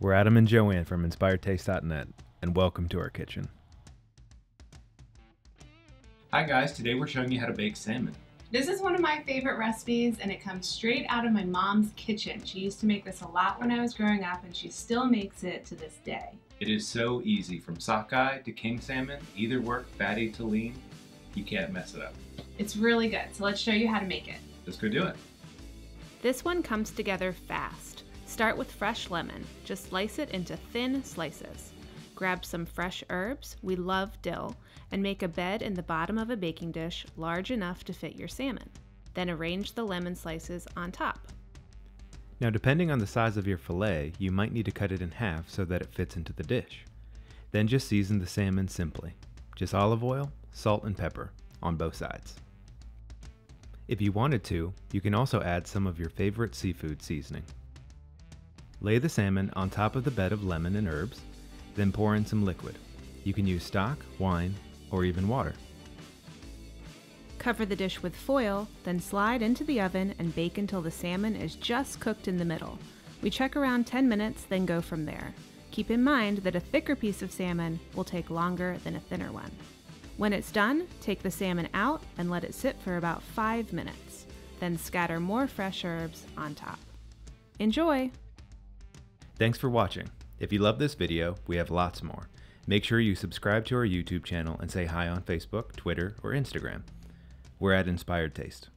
We're Adam and Joanne from InspiredTaste.net, and welcome to our kitchen. Hi guys, today we're showing you how to bake salmon. This is one of my favorite recipes and it comes straight out of my mom's kitchen. She used to make this a lot when I was growing up and she still makes it to this day. It is so easy, from sockeye to king salmon, either work, fatty to lean, you can't mess it up. It's really good, so let's show you how to make it. Let's go do it. This one comes together fast. Start with fresh lemon. Just slice it into thin slices. Grab some fresh herbs, we love dill, and make a bed in the bottom of a baking dish large enough to fit your salmon. Then arrange the lemon slices on top. Now, depending on the size of your fillet, you might need to cut it in half so that it fits into the dish. Then just season the salmon simply. Just olive oil, salt, and pepper on both sides. If you wanted to, you can also add some of your favorite seafood seasoning. Lay the salmon on top of the bed of lemon and herbs, then pour in some liquid. You can use stock, wine, or even water. Cover the dish with foil, then slide into the oven and bake until the salmon is just cooked in the middle. We check around 10 minutes, then go from there. Keep in mind that a thicker piece of salmon will take longer than a thinner one. When it's done, take the salmon out and let it sit for about 5 minutes. Then scatter more fresh herbs on top. Enjoy! Thanks for watching. If you love this video, we have lots more. Make sure you subscribe to our YouTube channel and say hi on Facebook, Twitter, or Instagram. We're at Inspired Taste.